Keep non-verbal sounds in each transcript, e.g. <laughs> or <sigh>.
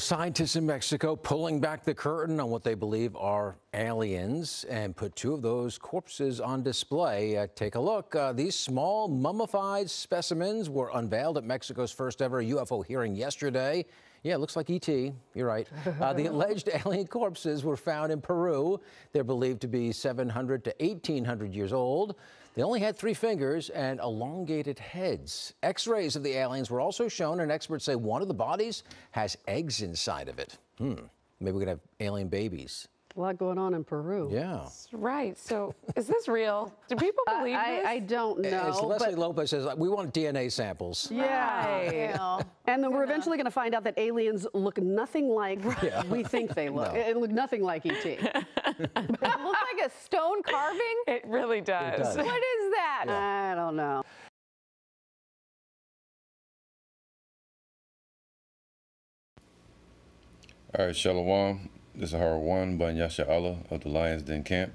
Scientists in Mexico pulling back the curtain on what they believe are aliens and put two of those corpses on display. Uh, take a look. Uh, these small mummified specimens were unveiled at Mexico's first ever UFO hearing yesterday. Yeah, it looks like ET. You're right. Uh, the <laughs> alleged <laughs> alien corpses were found in Peru. They're believed to be 700 to 1800 years old. They only had three fingers and elongated heads. X rays of the aliens were also shown, and experts say one of the bodies has eggs inside of it. Hmm. Maybe we could have alien babies. A lot going on in Peru. Yeah. Right. So, is this real? Do people believe I, this? I, I don't know. As Leslie but Lopez says, we want DNA samples. yeah. And then we're eventually going to find out that aliens look nothing like we think they look. No. It look nothing like ET. <laughs> It looks like a stone carving. It really does. does. What is that? I don't know. All right, Shalom. This is Harwan Ban Yasha Allah of the Lions Den Camp,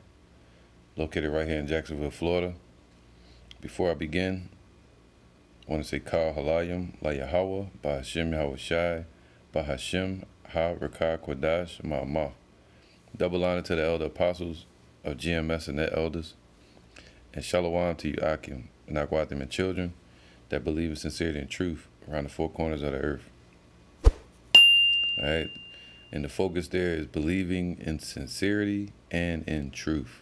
located right here in Jacksonville, Florida. Before I begin, I want to say Kal Halayim La Yahweh, Ba Hashem Yahweh Shai, Ba Hashem Ha Rakah Kwadash Ma'amah. Double honor to the elder apostles of GMS and their elders. And Shalom to you, Akim, and Akwatim and children that believe in sincerity and truth around the four corners of the earth. All right. And the focus there is believing in sincerity and in truth.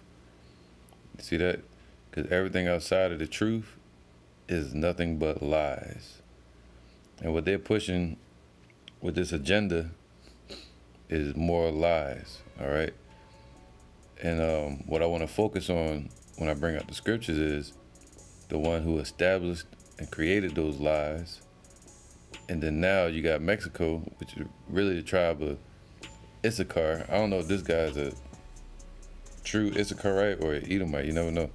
See that? Because everything outside of the truth is nothing but lies. And what they're pushing with this agenda is more lies. All right. And um, what I want to focus on when I bring out the scriptures is the one who established and created those lies. And then now you got Mexico, which is really the tribe of Issachar. I don't know if this guy's a true Issacharite or Edomite. You never know.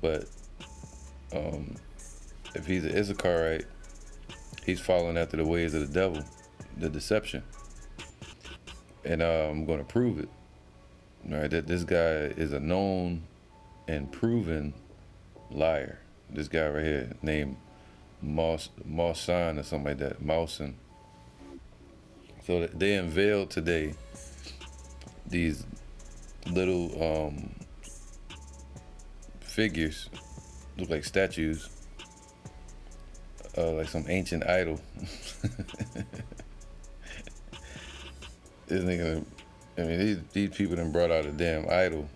But um, if he's an Issacharite, he's following after the ways of the devil, the deception. And uh, I'm going to prove it. All right, that this guy is a known and proven liar. This guy right here, named Moss Mawson or something like that, Mawson. So they unveiled today these little um, figures, look like statues, uh, like some ancient idol. <laughs> this nigga, I mean, these, these people done brought out a damn idol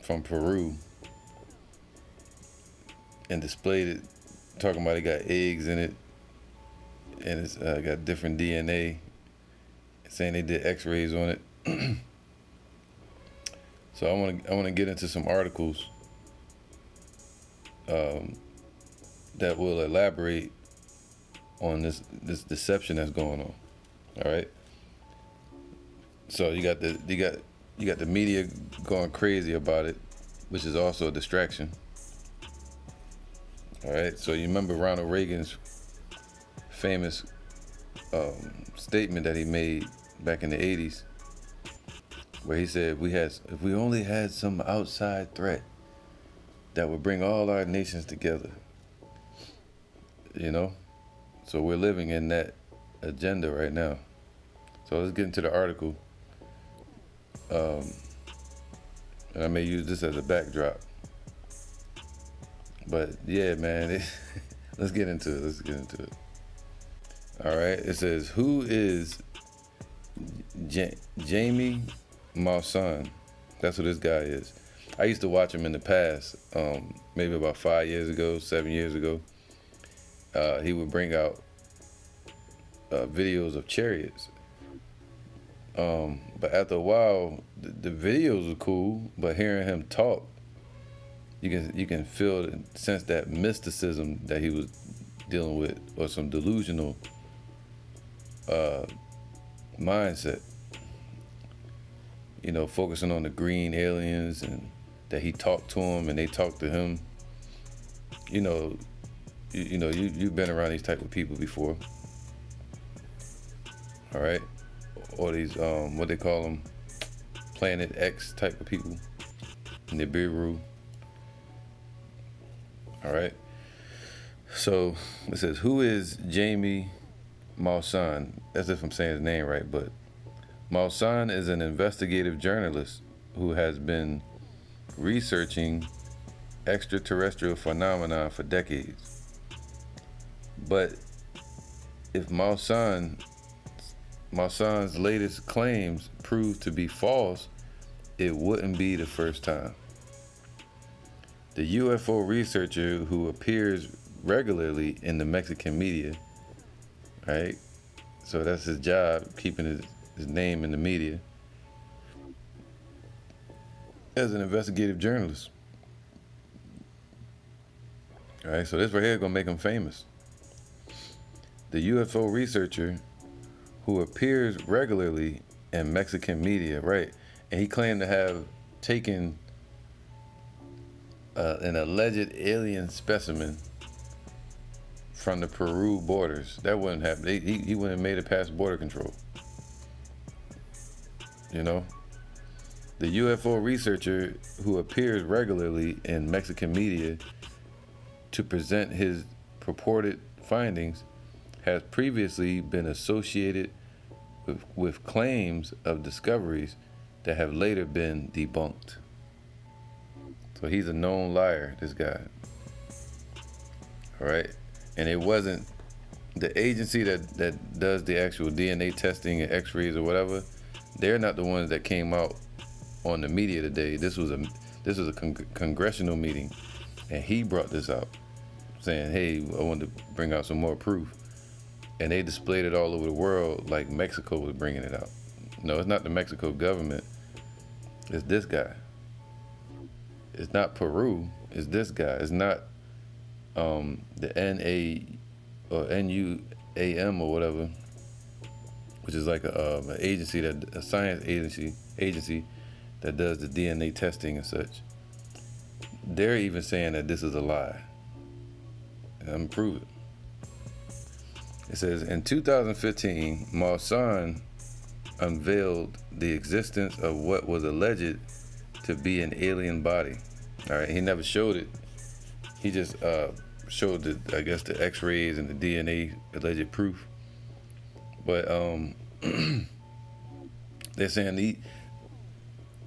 from Peru and displayed it, talking about it got eggs in it and it's uh, got different DNA, saying they did X-rays on it. <clears throat> so I want to I want to get into some articles um, that will elaborate on this this deception that's going on. All right. So you got the you got you got the media going crazy about it, which is also a distraction. All right. So you remember Ronald Reagan's famous um, statement that he made back in the 80s where he said we had if we only had some outside threat that would bring all our nations together you know? So we're living in that agenda right now. So let's get into the article. Um, and i may use this as a backdrop. But yeah man it, <laughs> let's get into it let's get into it all right. It says, "Who is Jamie Maussan?" That's who this guy is. I used to watch him in the past, um, maybe about five years ago, seven years ago. Uh, he would bring out uh, videos of chariots. Um, but after a while, the, the videos were cool, but hearing him talk, you can you can feel sense that mysticism that he was dealing with, or some delusional uh, mindset. You know, focusing on the green aliens and that he talked to them and they talked to him. You know, you, you know, you you've been around these type of people before. All right, or these um, what they call them, Planet X type of people, Nibiru. All right. So it says, who is Jamie Maussan? As if I'm saying his name right, but Maussan is an investigative journalist who has been researching extraterrestrial phenomena for decades. But if Maussan Maussan's latest claims prove to be false, it wouldn't be the first time. The UFO researcher who appears regularly in the Mexican media, right? So that's his job, keeping his, his name in the media as an investigative journalist. All right, so this right here gonna make him famous. The UFO researcher who appears regularly in Mexican media, right? And he claimed to have taken uh, an alleged alien specimen from the Peru borders. That wouldn't happen. He, he wouldn't have made it past border control. You know? The UFO researcher who appears regularly in Mexican media to present his purported findings has previously been associated with, with claims of discoveries that have later been debunked. So he's a known liar, this guy. All right. And it wasn't the agency that, that does the actual DNA testing and x rays or whatever, they're not the ones that came out on the media today. This was a this was a con- congressional meeting, and he brought this out, saying, "Hey, I want to bring out some more proof." and they displayed it all over the world like Mexico was bringing it out. No, it's not the Mexico government. It's this guy. It's not Peru. It's this guy. It's not um, the N A or N U A M or whatever, which is like a, um, an agency that a science agency agency that does the DNA testing and such. They're even saying that this is a lie. And I'm prove it. It says in 2015, Maussan unveiled the existence of what was alleged to be an alien body. All right, he never showed it. He just uh, showed the, I guess, the X-rays and the DNA alleged proof. But um, <clears throat> they're saying the,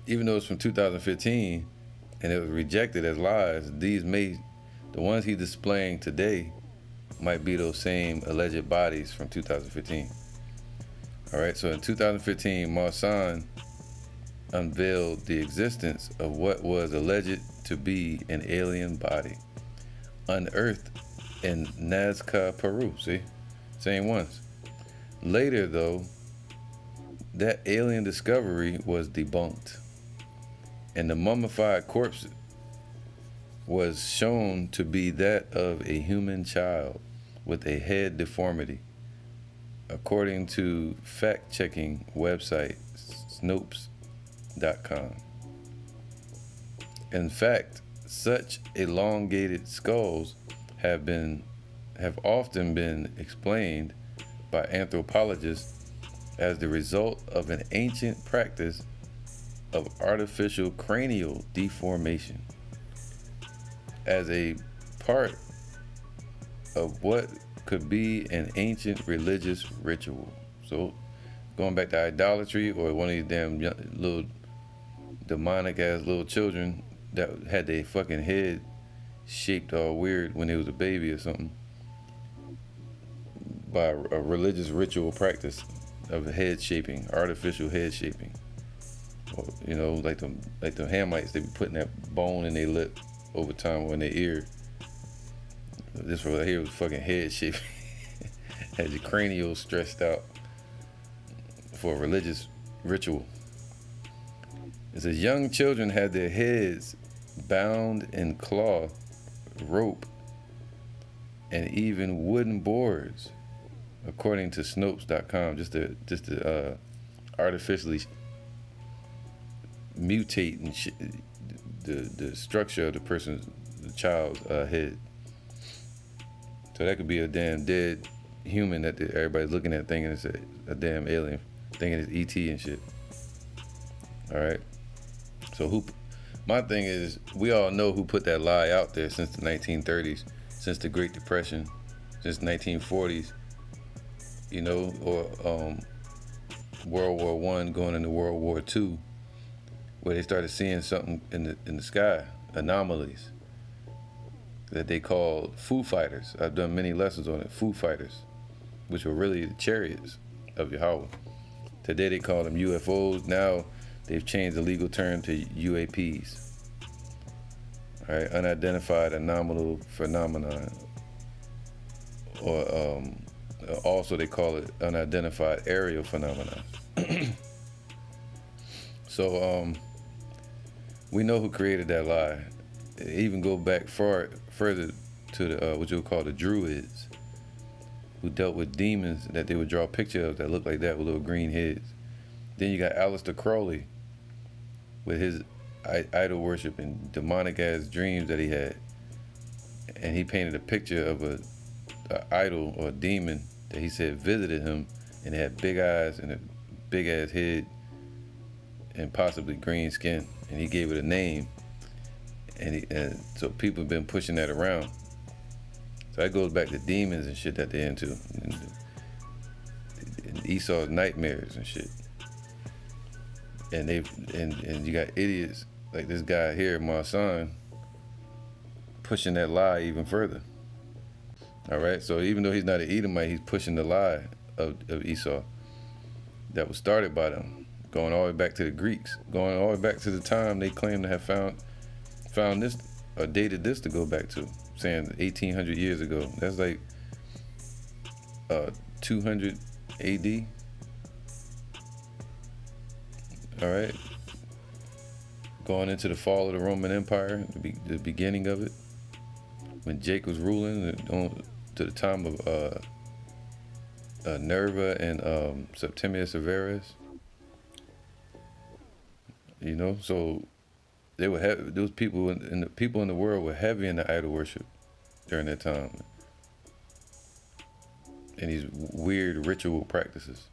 even though it's from 2015 and it was rejected as lies, these may, the ones he's displaying today might be those same alleged bodies from 2015. All right, so in 2015, Maussan unveiled the existence of what was alleged to be an alien body unearthed in Nazca, Peru. See? Same ones. Later, though, that alien discovery was debunked, and the mummified corpse was shown to be that of a human child with a head deformity, according to fact checking website Snopes.com. In fact, such elongated skulls have been have often been explained by anthropologists as the result of an ancient practice of artificial cranial deformation as a part of what could be an ancient religious ritual. So, going back to idolatry or one of these damn little demonic ass little children that had their fucking head shaped all weird when they was a baby or something by a religious ritual practice of head shaping, artificial head shaping. Or, you know, like the like the Hamites, they be putting that bone in their lip over time or in their ear this right here was fucking head shape. <laughs> Had your cranial stressed out for a religious ritual. It says young children had their heads bound in cloth, rope, and even wooden boards, according to Snopes.com. Just to just to uh, artificially mutate and sh- the the structure of the person's the child's uh, head. So that could be a damn dead human that everybody's looking at thinking it's a, a damn alien, thinking it's ET and shit. All right. So who? My thing is, we all know who put that lie out there since the 1930s, since the Great Depression, since 1940s, you know, or um, World War One going into World War Two, where they started seeing something in the in the sky, anomalies that they called Foo Fighters. I've done many lessons on it, Foo Fighters, which were really the chariots of Yahweh. Today they call them UFOs. Now they've changed the legal term to UAPs. All right, unidentified anomalous phenomenon, or um, also they call it unidentified aerial phenomenon. <clears throat> so um, we know who created that lie. Even go back far further to the uh, what you would call the Druids, who dealt with demons that they would draw pictures of that looked like that with little green heads. Then you got Aleister Crowley with his idol worship and demonic ass dreams that he had, and he painted a picture of a, a idol or a demon that he said visited him, and had big eyes and a big ass head and possibly green skin, and he gave it a name. And, he, and so people have been pushing that around. So that goes back to demons and shit that they're into. And, and Esau's nightmares and shit. And they and, and you got idiots like this guy here, my son, pushing that lie even further. All right, so even though he's not an Edomite, he's pushing the lie of, of Esau that was started by them, going all the way back to the Greeks, going all the way back to the time they claim to have found found this or dated this to go back to, saying 1800 years ago. That's like uh, 200 AD. All right, going into the fall of the Roman Empire, the, be, the beginning of it, when Jake was ruling on, to the time of uh, uh, Nerva and um, Septimius Severus. You know, so they were those people in the people in the world were heavy in the idol worship during that time, and these weird ritual practices.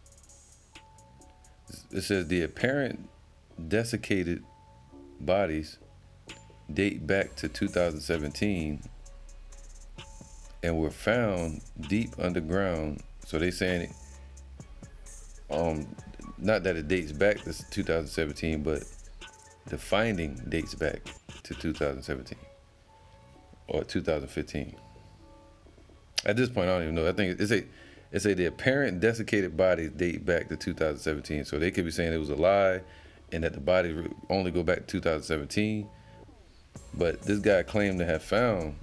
It says the apparent desiccated bodies date back to 2017 and were found deep underground. So they saying it, um, not that it dates back to 2017, but the finding dates back to 2017 or 2015. At this point, I don't even know. I think it's a it's a the apparent desiccated bodies date back to 2017. So they could be saying it was a lie and that the bodies only go back to 2017. But this guy claimed to have found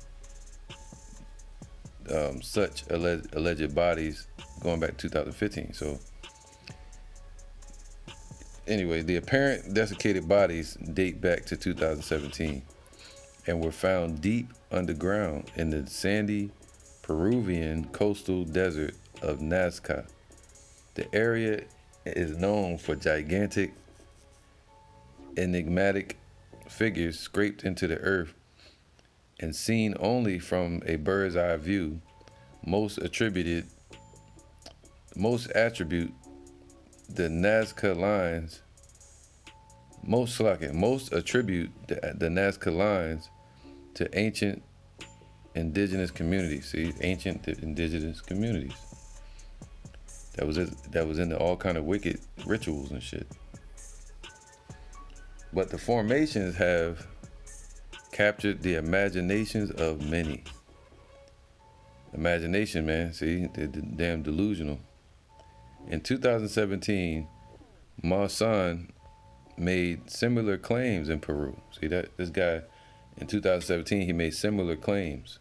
um, such alleged, alleged bodies going back to 2015. So, anyway, the apparent desiccated bodies date back to 2017 and were found deep underground in the sandy Peruvian coastal desert of Nazca. The area is known for gigantic enigmatic figures scraped into the earth and seen only from a bird's eye view, most attributed, most attribute the Nazca lines, most it, most attribute the, the Nazca lines to ancient indigenous communities. See, ancient indigenous communities. That was that was into all kind of wicked rituals and shit. But the formations have captured the imaginations of many. Imagination, man. See, they're damn delusional. In 2017, Maussan made similar claims in Peru. See that this guy in 2017 he made similar claims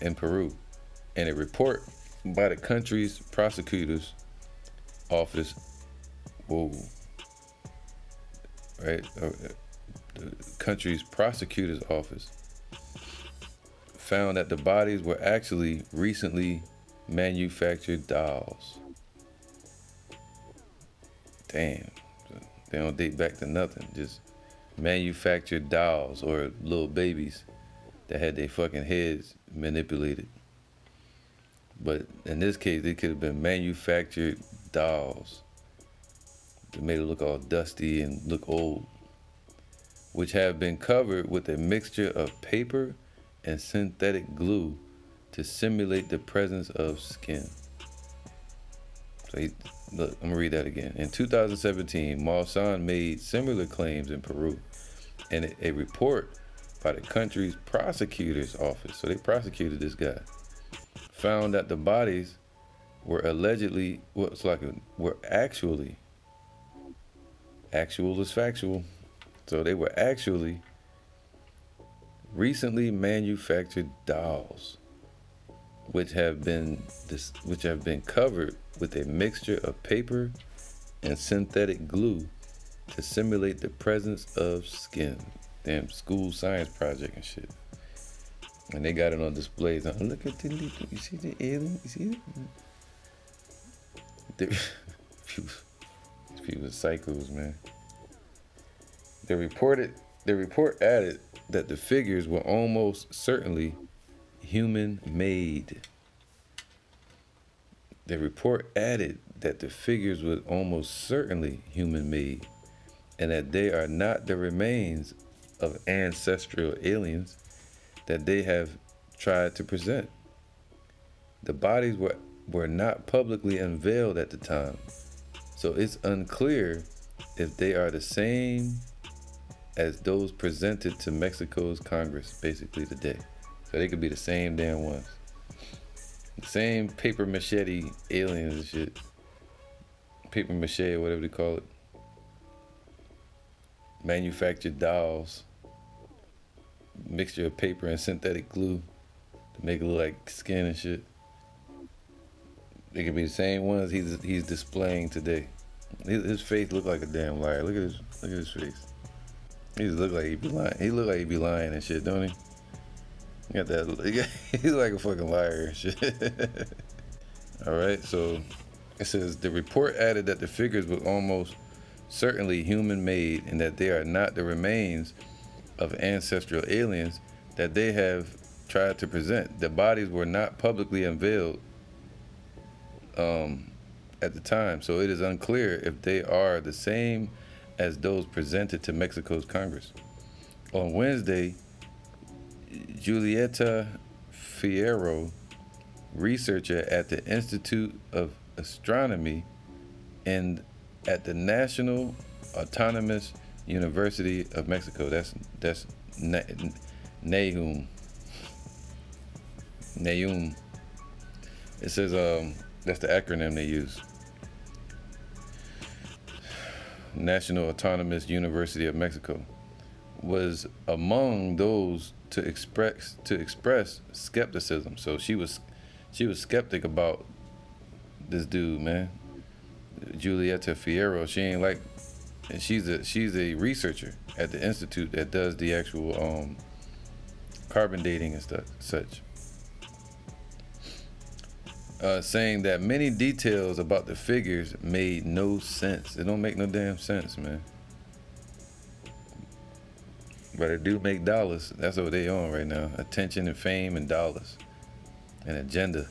in Peru. And a report by the country's prosecutor's office. Whoa right? Uh, the country's prosecutor's office found that the bodies were actually recently manufactured dolls. Damn, they don't date back to nothing. Just manufactured dolls or little babies that had their fucking heads manipulated. But in this case, they could have been manufactured dolls that made it look all dusty and look old, which have been covered with a mixture of paper and synthetic glue to simulate the presence of skin. So he, look, I'm gonna read that again. In 2017, Maussan made similar claims in Peru, and a report by the country's prosecutor's office, so they prosecuted this guy, found that the bodies were allegedly, what's well, like, were actually, actual is factual, so they were actually recently manufactured dolls which have been this, which have been covered with a mixture of paper and synthetic glue to simulate the presence of skin. Damn school science project and shit. And they got it on displays. Now, oh, look at the you see the alien? You see it? <laughs> <laughs> people, people psychos, man. They reported the report added that the figures were almost certainly human made. The report added that the figures were almost certainly human made and that they are not the remains of ancestral aliens that they have tried to present. The bodies were, were not publicly unveiled at the time, so it's unclear if they are the same as those presented to Mexico's Congress basically today. So they could be the same damn ones. Same paper machete aliens and shit. Paper mache whatever they call it. Manufactured dolls. Mixture of paper and synthetic glue to make it look like skin and shit. They could be the same ones he's he's displaying today. His, his face look like a damn liar. Look at his look at his face. He just look like he be lying. He look like he be lying and shit, don't he? he got that. <laughs> He's like a fucking liar and shit. <laughs> All right, so it says the report added that the figures were almost certainly human made and that they are not the remains of ancestral aliens that they have tried to present. The bodies were not publicly unveiled um, at the time, so it is unclear if they are the same as those presented to Mexico's Congress. On Wednesday, Julieta Fierro, researcher at the Institute of Astronomy and at the National Autonomous University of Mexico. That's that's Nahum. Nahum. It says um that's the acronym they use. National Autonomous University of Mexico was among those to express to express skepticism. So she was she was skeptic about this dude, man. Julieta Fierro. She ain't like and she's a she's a researcher at the institute that does the actual um, carbon dating and stuff such. Uh, saying that many details about the figures made no sense. It don't make no damn sense, man. But it do make dollars. That's what they on right now. Attention and fame and dollars. An agenda.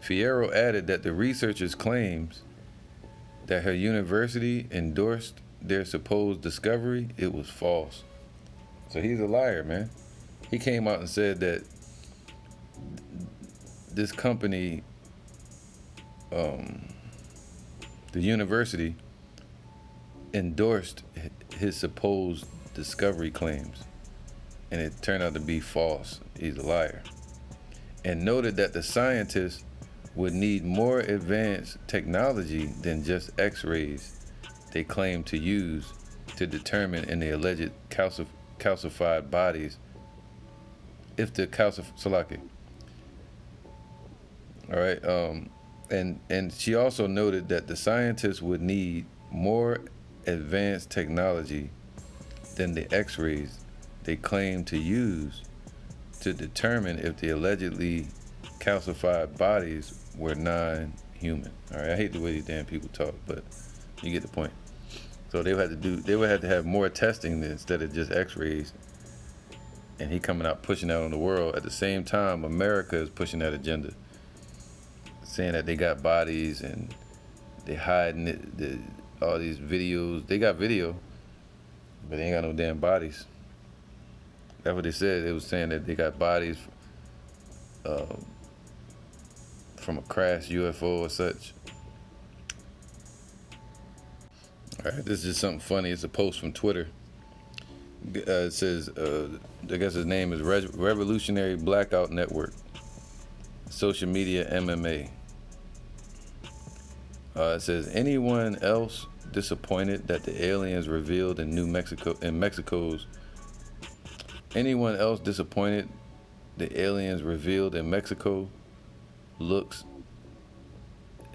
Fierro added that the researchers' claims that her university endorsed their supposed discovery, it was false. So he's a liar, man. He came out and said that this company, um, the university, endorsed his supposed discovery claims, and it turned out to be false. He's a liar. And noted that the scientists would need more advanced technology than just x rays they claim to use to determine in the alleged calcif- calcified bodies if the calcif- All right. Um, and and she also noted that the scientists would need more advanced technology than the x rays they claim to use to determine if the allegedly calcified bodies were non human. All right, I hate the way these damn people talk, but you get the point. So they would have to do, they would have to have more testing instead of just x rays. And he coming out pushing out on the world. At the same time, America is pushing that agenda, saying that they got bodies and they hiding it, the, all these videos. They got video but they ain't got no damn bodies. That's what they said. They was saying that they got bodies uh, from a crashed UFO or such. All right, this is just something funny. It's a post from Twitter. Uh, it says, uh, I guess his name is Re- Revolutionary Blackout Network, social media MMA. Uh, it says, anyone else disappointed that the aliens revealed in New Mexico in Mexico's anyone else disappointed the aliens revealed in Mexico looks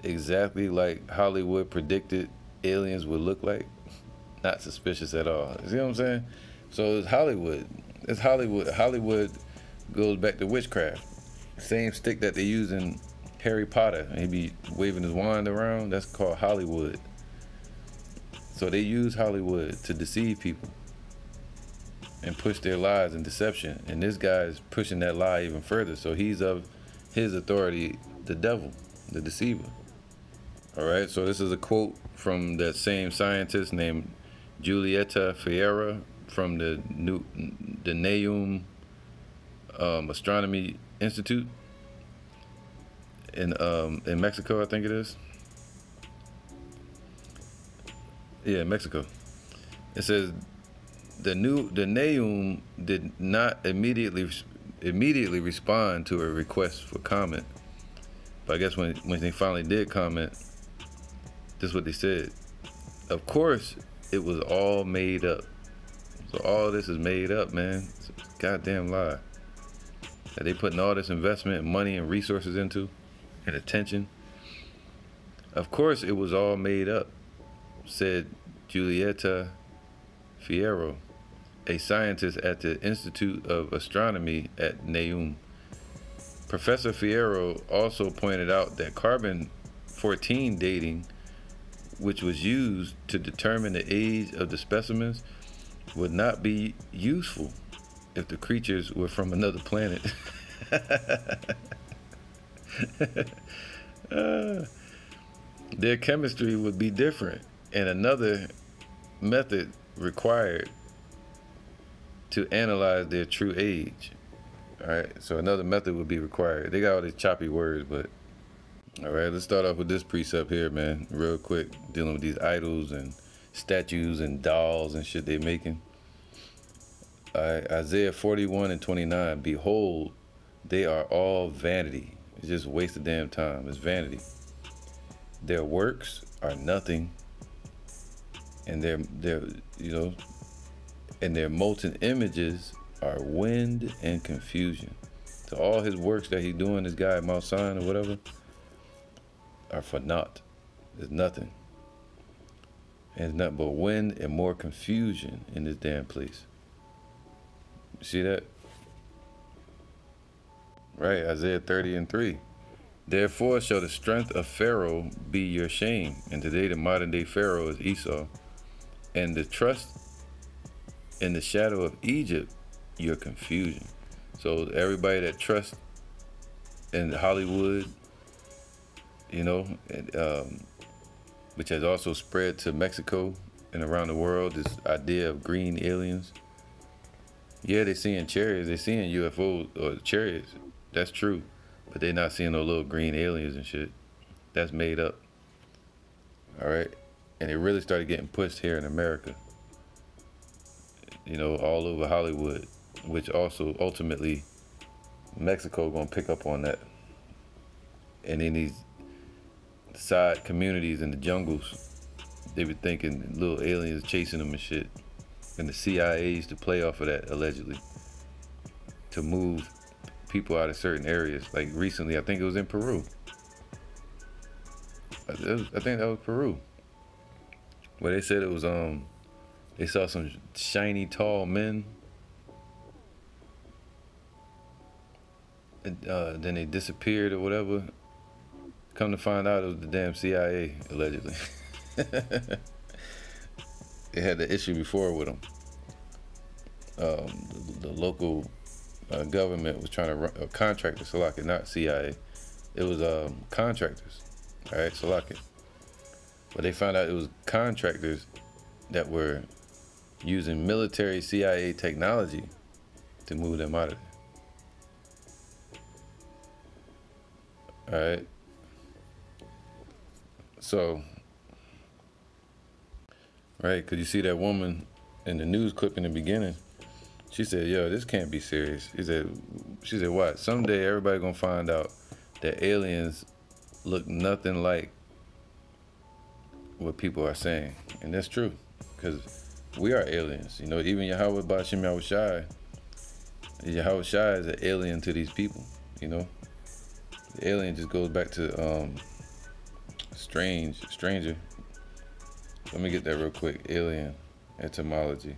exactly like Hollywood predicted aliens would look like? Not suspicious at all. You see what I'm saying? So it's Hollywood. It's Hollywood. Hollywood goes back to witchcraft. Same stick that they use in Harry Potter. He be waving his wand around. That's called Hollywood. So they use Hollywood to deceive people and push their lies and deception. And this guy is pushing that lie even further. So he's of his authority, the devil, the deceiver. All right. So this is a quote from that same scientist named Julieta Ferreira from the New the Neum um, Astronomy Institute in um, in Mexico, I think it is. Yeah, Mexico. It says the new the Neum did not immediately immediately respond to a request for comment. But I guess when when they finally did comment, this is what they said. Of course, it was all made up. So all this is made up, man. It's a goddamn lie. That they putting all this investment and money and resources into and attention. Of course, it was all made up, said Julieta Fierro, a scientist at the Institute of Astronomy at Neum. Professor Fierro also pointed out that carbon 14 dating, which was used to determine the age of the specimens, would not be useful if the creatures were from another planet. <laughs> uh, their chemistry would be different, and another method required to analyze their true age. All right, so another method would be required. They got all these choppy words, but all right, let's start off with this precept here, man, real quick, dealing with these idols and statues and dolls and shit they're making. Right, Isaiah 41 and 29. Behold, they are all vanity. It's just waste of damn time. It's vanity. Their works are nothing, and their their you know, and their molten images are wind and confusion. So all his works that he's doing, this guy Mount Sinai or whatever, are for naught. There's nothing. And it's nothing but wind and more confusion in this damn place. You see that? Right, Isaiah 30 and 3. Therefore shall the strength of Pharaoh be your shame. And today the modern day Pharaoh is Esau. And the trust in the shadow of Egypt, your confusion. So everybody that trusts in Hollywood, you know, and, um, which has also spread to Mexico and around the world, this idea of green aliens. Yeah, they're seeing chariots, they're seeing UFOs or chariots. That's true. But they're not seeing no little green aliens and shit. That's made up. All right. And it really started getting pushed here in America. You know, all over Hollywood, which also ultimately Mexico gonna pick up on that. And in these side communities in the jungles, they be thinking little aliens chasing them and shit. And the CIA used to play off of that allegedly to move people out of certain areas. Like recently, I think it was in Peru. I, I think that was Peru. Where they said it was um, they saw some shiny tall men. And, uh, then they disappeared or whatever. Come to find out, it was the damn CIA allegedly. <laughs> they had the issue before with them. Um, the, the local uh, government was trying to run, uh, contractors, Salaki, not CIA. It was um, contractors, all right, Salaki. But they found out it was contractors that were using military CIA technology to move them out of there. All right. So, right, because you see that woman in the news clip in the beginning. She said, "Yo, this can't be serious." He said, "She said what? Someday everybody gonna find out that aliens look nothing like what people are saying, and that's true, because we are aliens. You know, even Yahweh Bashim Yahweh Shai, Yahweh Shai is an alien to these people. You know, the alien just goes back to um, strange, stranger. Let me get that real quick. Alien etymology.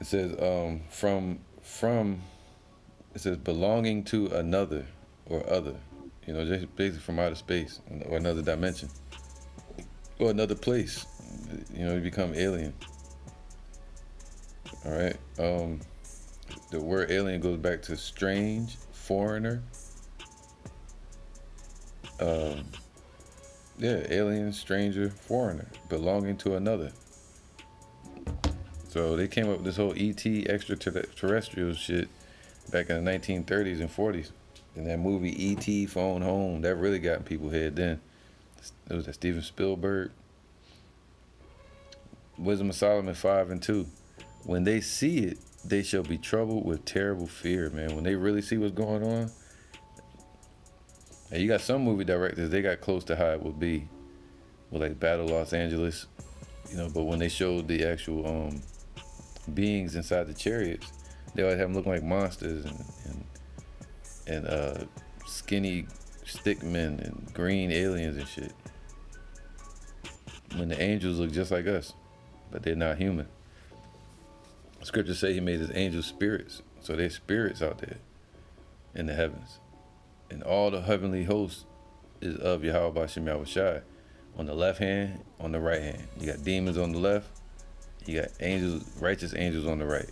It says um, from from. It says belonging to another or other. You know, just basically from outer space or another dimension or another place. You know, you become alien. All right. Um, the word alien goes back to strange, foreigner. Um, yeah, alien, stranger, foreigner, belonging to another. So they came up with this whole ET extraterrestrial shit back in the 1930s and 40s. And that movie E.T. Phone Home, that really got people head then. It was that Steven Spielberg. Wisdom of Solomon 5 and 2. When they see it, they shall be troubled with terrible fear, man. When they really see what's going on. And you got some movie directors, they got close to how it would be with like Battle Los Angeles. You know, but when they showed the actual um, beings inside the chariots, they always have them looking like monsters and, and and uh, skinny stick men and green aliens and shit. When the angels look just like us, but they're not human. Scripture say he made his angels spirits, so they're spirits out there in the heavens. And all the heavenly hosts is of Yahweh Bashem Yahweh Shai. On the left hand, on the right hand. You got demons on the left, you got angels, righteous angels on the right.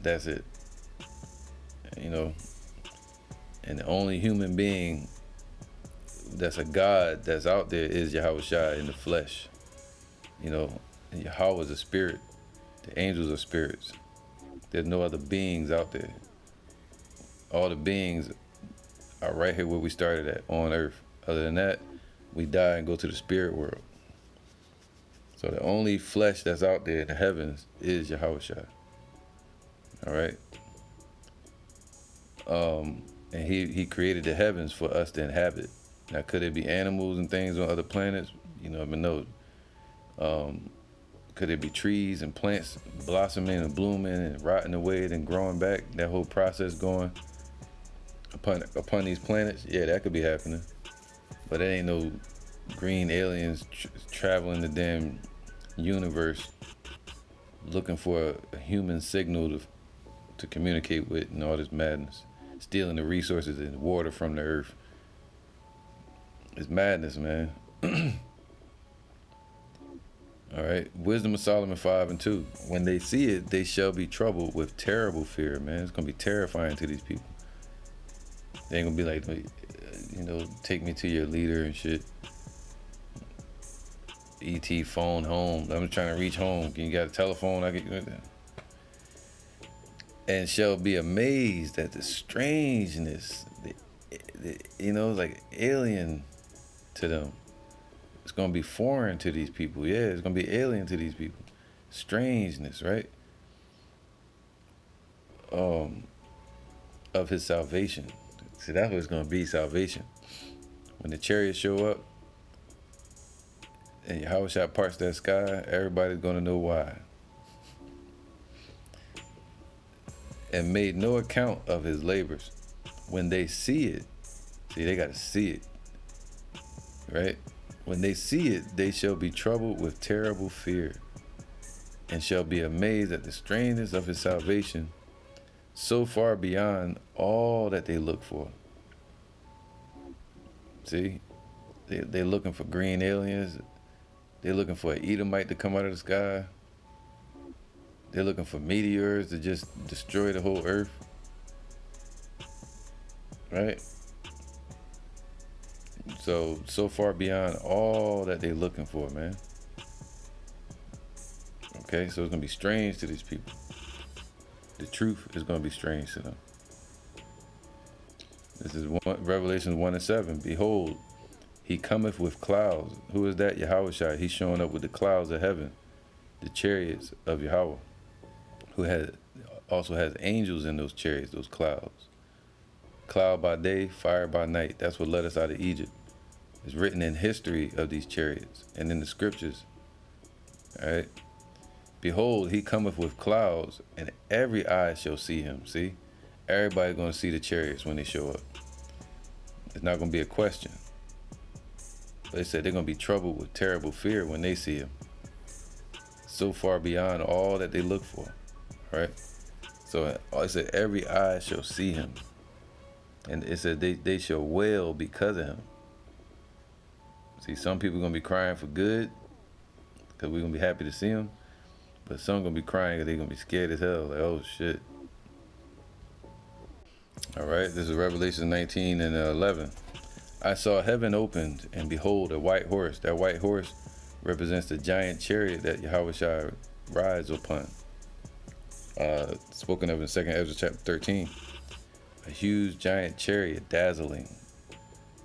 That's it. You know, and the only human being that's a God that's out there is Yahweh Shai in the flesh. You know, Yahweh is a spirit. The angels are spirits. There's no other beings out there. All the beings are right here where we started at on earth. Other than that, we die and go to the spirit world. So the only flesh that's out there in the heavens is Yahweh Shai. All right. Um, and he, he created the heavens for us to inhabit. Now, could it be animals and things on other planets? You know, I mean, no. Um, could it be trees and plants blossoming and blooming and rotting away and growing back? That whole process going upon upon these planets? Yeah, that could be happening. But it ain't no green aliens tra- traveling the damn universe looking for a, a human signal to to communicate with and all this madness stealing the resources and water from the earth. It's madness, man. <clears throat> All right. Wisdom of Solomon 5 and 2. When they see it, they shall be troubled with terrible fear, man. It's going to be terrifying to these people. They ain't going to be like, you know, take me to your leader and shit. ET phone home. I'm trying to reach home. Can you got a telephone? I get and shall be amazed at the strangeness, the, the, you know, like alien to them. It's gonna be foreign to these people. Yeah, it's gonna be alien to these people. Strangeness, right? Um, of his salvation. See, that's what it's gonna be salvation. When the chariots show up and Yahweh parts that sky, everybody's gonna know why. And made no account of his labors. When they see it, see, they got to see it, right? When they see it, they shall be troubled with terrible fear and shall be amazed at the strangeness of his salvation, so far beyond all that they look for. See, they, they're looking for green aliens, they're looking for an Edomite to come out of the sky. They're looking for meteors to just destroy the whole earth. Right? So, so far beyond all that they're looking for, man. Okay, so it's gonna be strange to these people. The truth is gonna be strange to them. This is one, Revelation 1 and 7. Behold, he cometh with clouds. Who is that? Yahweh He's showing up with the clouds of heaven, the chariots of Yahweh, who has also has angels in those chariots, those clouds. Cloud by day, fire by night. That's what led us out of Egypt. It's written in history of these chariots and in the scriptures. All right. Behold, he cometh with clouds, and every eye shall see him. See? everybody to see the chariots when they show up. It's not to be a question. But they said they're to be troubled with terrible fear when they see him. So far beyond all that they look for. Right? So uh, I said, every eye shall see him. And it said they, they shall wail because of him. See, some people going to be crying for good because we're going to be happy to see him. But some going to be crying because they're going to be scared as hell. Like, oh, shit. All right, this is Revelation 19 and 11. I saw heaven opened, and behold, a white horse. That white horse represents the giant chariot that Yahweh rides upon. Uh, spoken of in 2nd Ezra chapter 13. A huge giant chariot, dazzling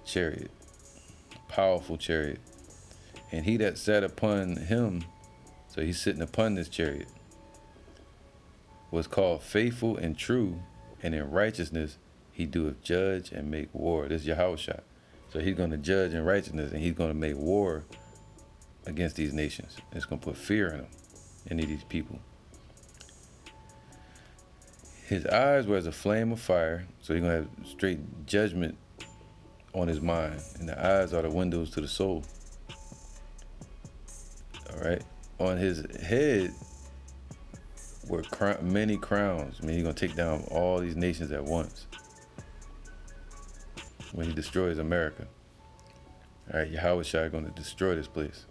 chariot, powerful chariot. And he that sat upon him, so he's sitting upon this chariot, was called faithful and true, and in righteousness he doeth judge and make war. This is Yahweh So he's going to judge in righteousness and he's going to make war against these nations. It's going to put fear in them, of these people. His eyes were as a flame of fire, so he's to have straight judgment on his mind. And the eyes are the windows to the soul. All right. On his head were many crowns. I mean, he's to take down all these nations at once when he destroys America. All right, Yahweh going to destroy this place.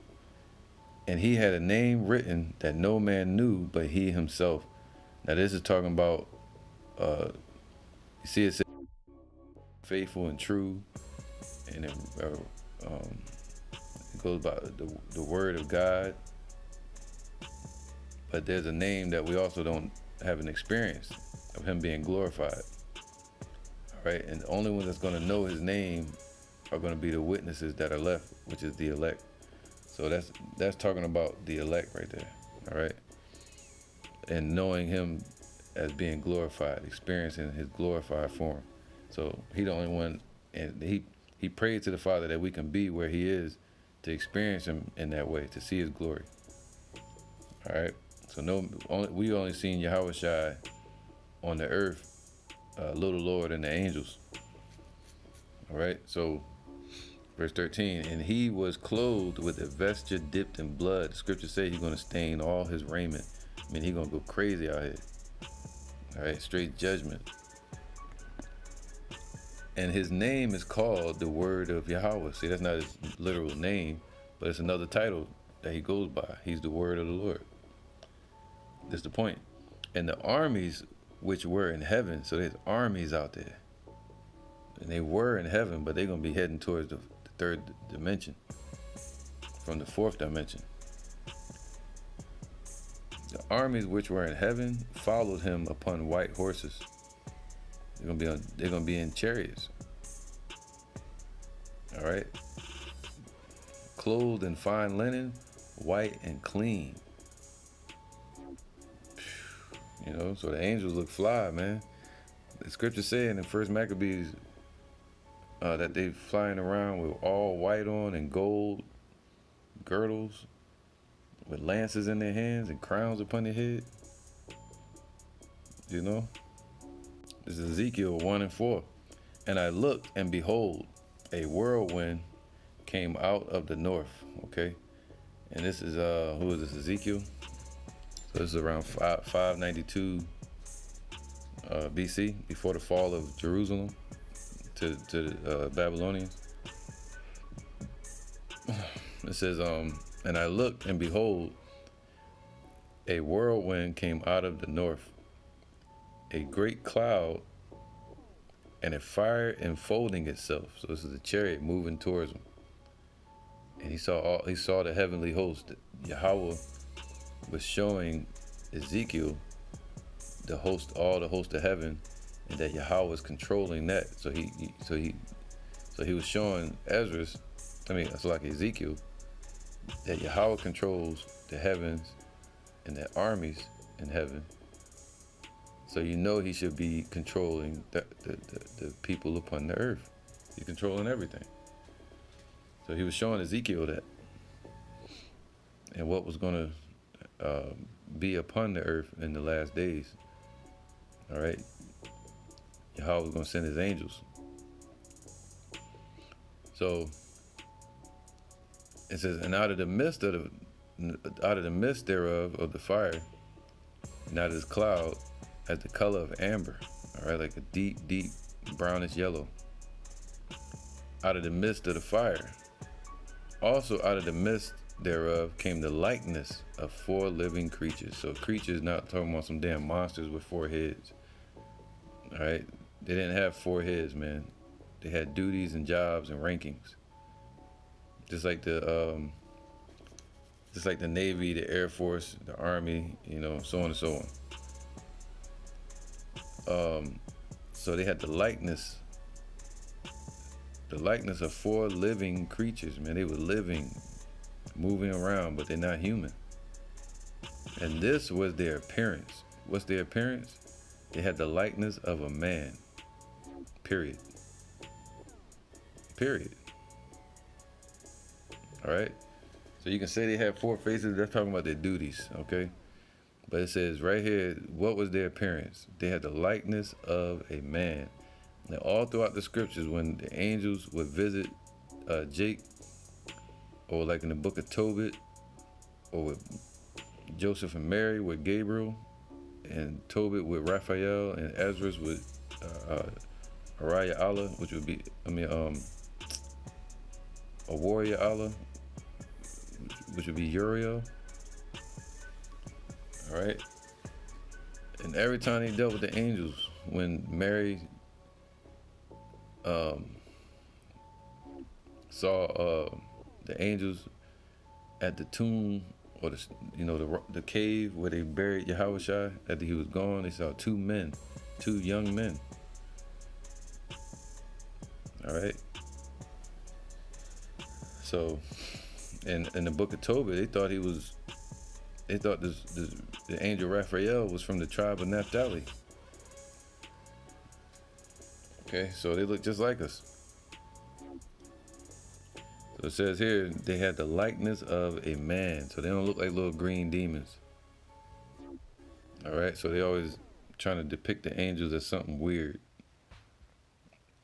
And he had a name written that no man knew but he himself. Now, this is talking about uh, you see, it says faithful and true, and it, uh, um, it goes by the, the word of God. But there's a name that we also don't have an experience of him being glorified. All right, and the only ones that's going to know his name are going to be the witnesses that are left, which is the elect. So that's that's talking about the elect right there. All right, and knowing him as being glorified, experiencing his glorified form. So he the only one, and he he prayed to the Father that we can be where he is, to experience him in that way, to see his glory. All right. So no, only, we only seen Yahweh Shai on the earth, uh, little Lord and the angels. All right. So verse 13, and he was clothed with a vesture dipped in blood. The scripture say he's going to stain all his raiment. I mean, he's going to go crazy out here. All right, straight judgment. And his name is called the Word of Yahweh. See, that's not his literal name, but it's another title that he goes by. He's the Word of the Lord. That's the point. And the armies which were in heaven, so there's armies out there. And they were in heaven, but they're going to be heading towards the, the third dimension from the fourth dimension. The armies which were in heaven followed him upon white horses. They're gonna be on, they're gonna be in chariots. All right. Clothed in fine linen, white and clean. You know, so the angels look fly, man. The scripture saying in First Maccabees uh, that they flying around with all white on and gold girdles with lances in their hands and crowns upon their head. You know? This is Ezekiel 1 and 4. And I looked, and behold, a whirlwind came out of the north. Okay? And this is, uh, who is this? Ezekiel? So this is around 5, 592 uh, BC, before the fall of Jerusalem to, to the uh, Babylonians. <sighs> It says, um, and I looked, and behold, a whirlwind came out of the north, a great cloud, and a fire enfolding itself. So this is a chariot moving towards him. And he saw all he saw the heavenly host, Yahweh was showing Ezekiel the host, all the host of heaven, and that Yahweh was controlling that. So he, he so he, so he was showing Ezra's, I mean, it's like Ezekiel, that Yahweh controls the heavens and the armies in heaven. So you know he should be controlling the, the, the, the people upon the earth. He's controlling everything. So he was showing Ezekiel that and what was going to uh, be upon the earth in the last days. All right. Yahweh was going to send his angels. So it says, and out of the midst of the, out of the midst thereof of the fire, and out of this cloud, as the color of amber, all right, like a deep, deep brownish yellow. Out of the midst of the fire, also out of the midst thereof came the likeness of four living creatures. So creatures not talking about some damn monsters with four heads. All right, they didn't have four heads, man. They had duties and jobs and rankings. Just like the um, just like the Navy, the Air Force, the Army, you know, so on and so on. Um, so they had the likeness, the likeness of four living creatures, man. They were living, moving around, but they're not human. And this was their appearance. What's their appearance? They had the likeness of a man. Period. Period. All right. So you can say they had four faces. They're talking about their duties. Okay. But it says right here, what was their appearance? They had the likeness of a man. Now, all throughout the scriptures, when the angels would visit uh, Jake, or like in the book of Tobit, or with Joseph and Mary with Gabriel, and Tobit with Raphael, and Ezra's with uh, uh, Araya Allah, which would be, I mean, um, a warrior Allah, which would be Uriel. All right. And every time he dealt with the angels, when Mary um, saw uh, the angels at the tomb or the you know the the cave where they buried Yahweh after he was gone, they saw two men, two young men. All right. So, in in the book of Tobit, they thought he was. They thought this, this the angel Raphael was from the tribe of Naphtali. Okay, so they look just like us. So it says here they had the likeness of a man, so they don't look like little green demons. All right, so they always trying to depict the angels as something weird.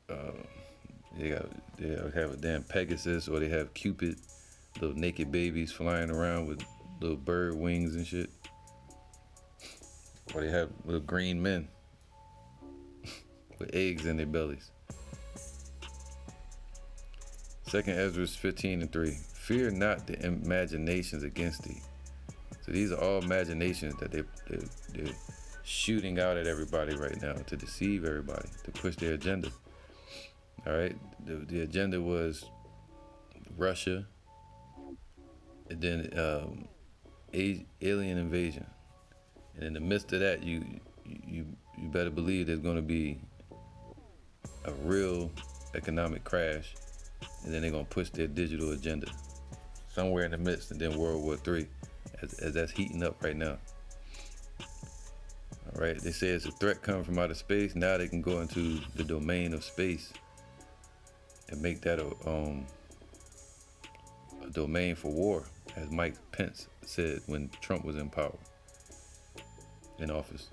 Uh, they got they have a damn Pegasus, or they have Cupid, little naked babies flying around with little bird wings and shit. Or they have little green men <laughs> with eggs in their bellies. Second Ezra 15 and 3. Fear not the imaginations against thee. So these are all imaginations that they, they, they're shooting out at everybody right now to deceive everybody, to push their agenda. All right. The, the agenda was Russia, and then um, a- alien invasion, and in the midst of that, you you you better believe there's going to be a real economic crash, and then they're going to push their digital agenda somewhere in the midst, and then World War Three, as, as that's heating up right now. All right, they say it's a threat coming from outer space. Now they can go into the domain of space and make that a, um, a domain for war, as Mike Pence said when Trump was in power, in office.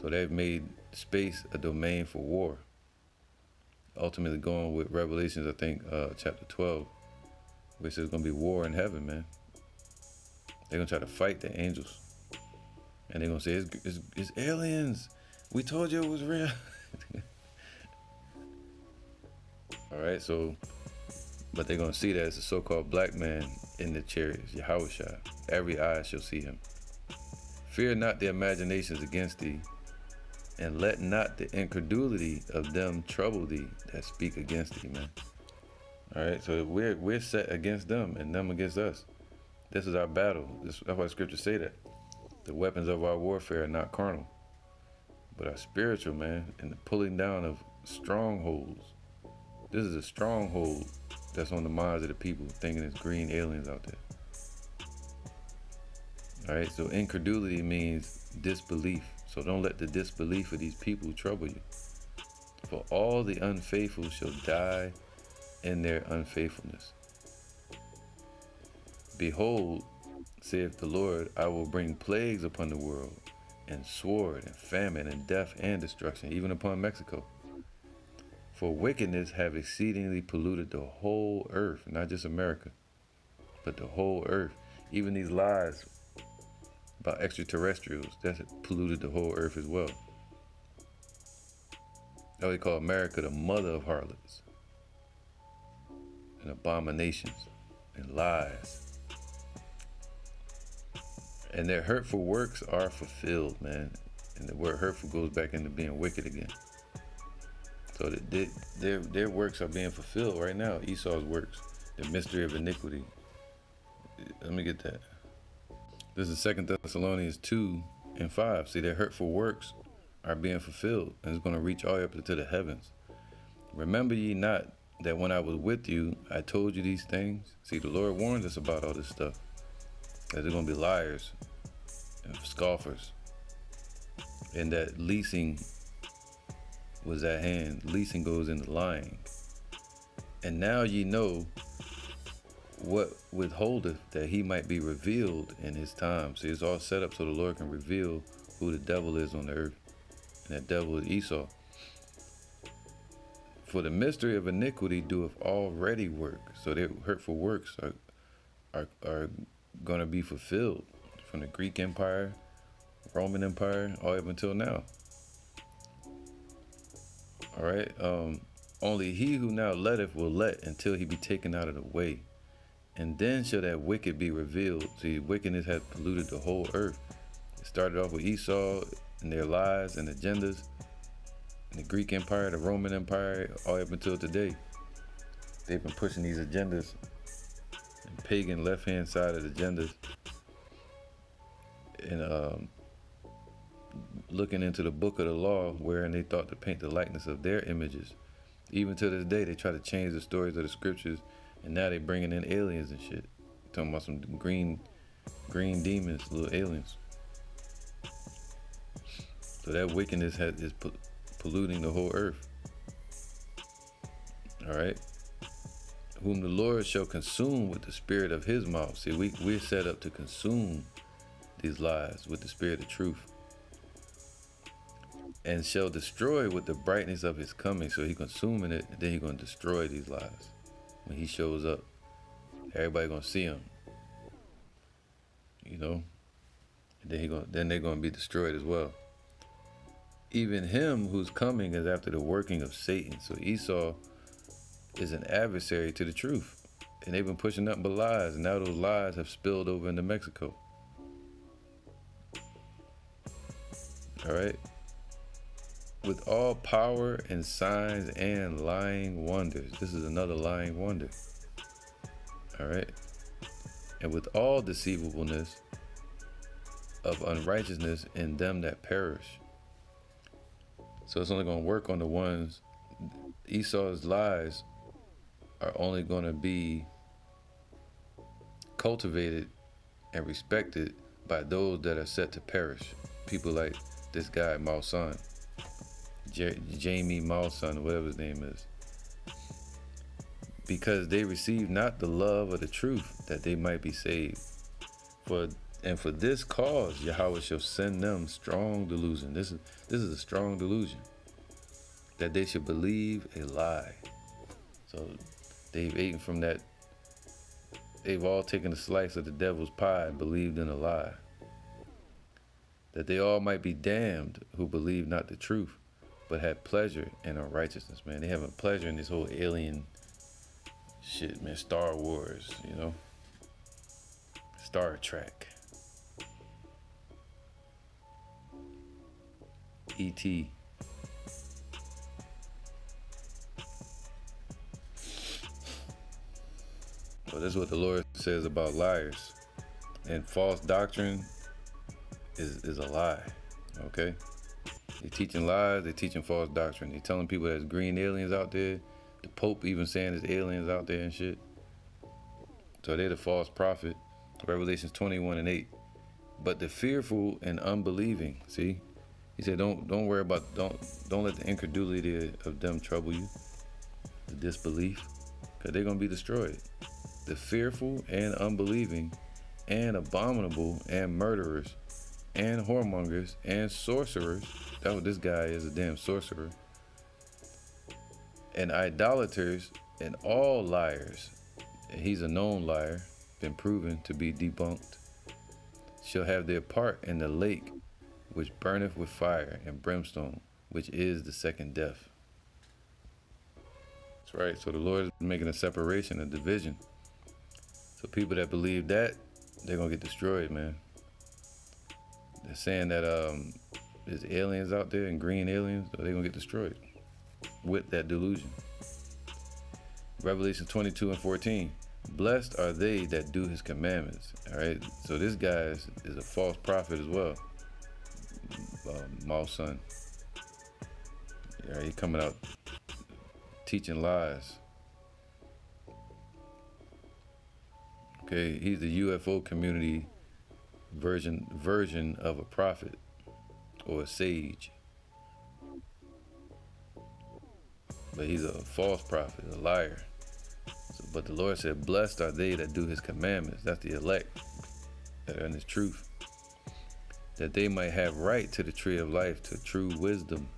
So they've made space a domain for war. Ultimately, going with Revelations, I think, uh, chapter 12, which is going to be war in heaven, man. They're going to try to fight the angels. And they're going to say, it's, it's, it's aliens. We told you it was real. <laughs> All right, so, but they're gonna see that as a so-called black man in the chariots, Yahweh Every eye shall see him. Fear not the imaginations against thee, and let not the incredulity of them trouble thee that speak against thee, man. All right, so we're we're set against them and them against us. This is our battle. This, that's why scriptures say that. The weapons of our warfare are not carnal, but are spiritual, man, and the pulling down of strongholds. This is a stronghold that's on the minds of the people thinking it's green aliens out there. All right, so incredulity means disbelief. So don't let the disbelief of these people trouble you. For all the unfaithful shall die in their unfaithfulness. Behold, saith the Lord, I will bring plagues upon the world, and sword, and famine, and death, and destruction, even upon Mexico. For wickedness have exceedingly polluted the whole earth, not just America, but the whole earth. Even these lies about extraterrestrials, that's polluted the whole earth as well. That's they call America the mother of harlots and abominations and lies. And their hurtful works are fulfilled, man. And the word hurtful goes back into being wicked again. So their their works are being fulfilled right now. Esau's works, the mystery of iniquity. Let me get that. This is Second Thessalonians two and five. See, their hurtful works are being fulfilled, and it's going to reach all up to the heavens. Remember ye not that when I was with you, I told you these things? See, the Lord warns us about all this stuff. That they're going to be liars and scoffers, and that leasing was at hand. Leasing goes into lying. And now ye know what withholdeth that he might be revealed in his time. See, it's all set up so the Lord can reveal who the devil is on the earth. And that devil is Esau. For the mystery of iniquity doeth already work. So their hurtful works are are, are going to be fulfilled from the Greek Empire, Roman Empire, all up until now. All right. Um, only he who now letteth will let until he be taken out of the way. And then shall that wicked be revealed. See, wickedness has polluted the whole earth. It started off with Esau and their lies and agendas. And the Greek Empire, the Roman Empire, all up until today. They've been pushing these agendas and pagan left hand side of agendas. And um, looking into the book of the law, wherein they thought to paint the likeness of their images. Even to this day, they try to change the stories of the scriptures, and now they bringing in aliens and shit. Talking about some green, green demons, little aliens. So that wickedness has, is polluting the whole earth. All right. Whom the Lord shall consume with the spirit of his mouth. See, we, we're set up to consume these lies with the spirit of truth and shall destroy with the brightness of his coming. So he consuming it, and then he gonna destroy these lies when he shows up. Everybody gonna see him, you know. And then he gonna then they're gonna be destroyed as well. Even him who's coming is after the working of Satan. So Esau is an adversary to the truth, and they've been pushing nothing but lies, and now those lies have spilled over into Mexico. All right with all power and signs and lying wonders. This is another lying wonder. All right. And with all deceivableness of unrighteousness in them that perish. So it's only going to work on the ones, Esau's lies are only going to be cultivated and respected by those that are set to perish. People like this guy, Maussan. J- Jamie Maussan, whatever his name is, because they receive not the love of the truth that they might be saved. For and for this cause Yahweh shall send them strong delusion. This is this is a strong delusion that they should believe a lie. So they've eaten from that. They've all taken a slice of the devil's pie and believed in a lie. That they all might be damned who believe not the truth but had pleasure in unrighteousness, man. They having pleasure in this whole alien shit, man. Star Wars, you know, Star Trek, E.T. This is what the Lord says about liars. and false doctrine is is a lie. Okay? They're teaching lies, they're teaching false doctrine. They're telling people there's green aliens out there. The Pope even saying there's aliens out there and shit. So they're the false prophet. Revelations 21 and 8. But the fearful and unbelieving, see? He said, Don't don't worry about don't don't let the incredulity of them trouble you. The disbelief. Because they're gonna be destroyed. The fearful and unbelieving and abominable and murderers and whoremongers and sorcerers. That's what this guy is, a damn sorcerer. And idolaters and all liars. And he's a known liar, been proven to be debunked. Shall have their part in the lake which burneth with fire and brimstone, which is the second death. That's right. So the Lord is making a separation, a division. So people that believe that, they're gonna get destroyed, man. They're saying that um, there's aliens out there and green aliens, they're gonna get destroyed with that delusion. Revelation 22 and 14. Blessed are they that do his commandments. All right. So this guy is, is a false prophet as well. Um, Maussan. Yeah, he coming out teaching lies. Okay, he's the UFO community version version of a prophet or a sage. But he's a false prophet, a liar. So, but the Lord said, Blessed are they that do his commandments. That's the elect that are in his truth. That they might have right to the tree of life, to true wisdom.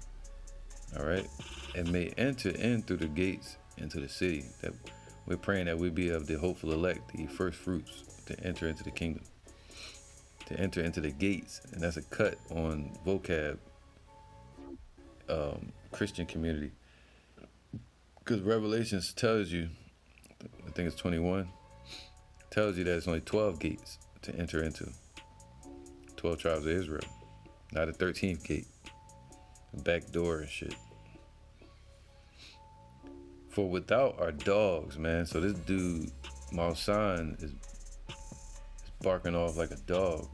All right? And may enter in through the gates into the city. That we're praying that we be of the hopeful elect, the first fruits, to enter into the kingdom to enter into the gates, and that's a cut on vocab um, Christian community. Because Revelations tells you, I think it's 21, tells you that it's only 12 gates to enter into. 12 tribes of Israel, not a 13th gate, a back door and shit. For without are dogs, man. So this dude, Maussan, is, is barking off like a dog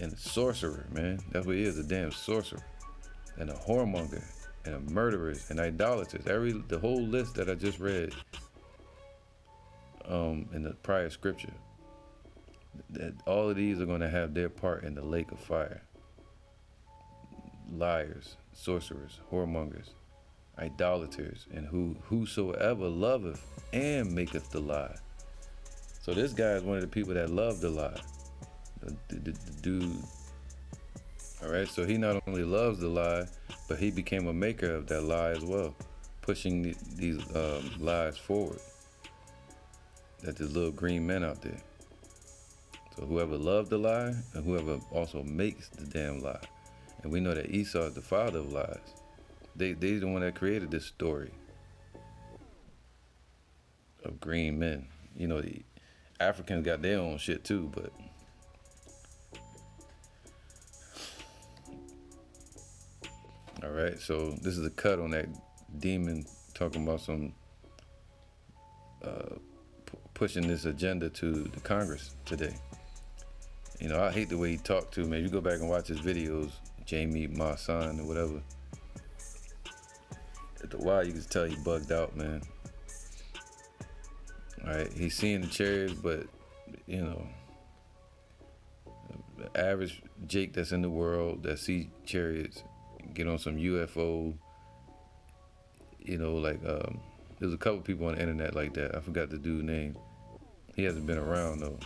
and sorcerer, man. That's what he is, a damn sorcerer. And a whoremonger and a murderer and idolaters. Every the whole list that I just read um, in the prior scripture. That all of these are gonna have their part in the lake of fire. Liars, sorcerers, whoremongers, idolaters, and who whosoever loveth and maketh the lie. So this guy is one of the people that love the lie the, the, the dude. All right, so he not only loves the lie, but he became a maker of that lie as well, pushing the, these um, lies forward. That there's little green men out there. So whoever loved the lie and whoever also makes the damn lie. And we know that Esau is the father of lies. They they's the one that created this story of green men. You know, the Africans got their own shit too, but All right, so this is a cut on that demon talking about some uh, pushing this agenda to the Congress today. You know, I hate the way he talked to me. You go back and watch his videos, Jamie, my son, or whatever. At the while, you can tell he bugged out, man. All right, he's seeing the chariots, but you know, the average Jake that's in the world that see chariots get on some UFO. You know, like um, there's a couple people on the internet like that. I forgot the dude's name. He hasn't been around though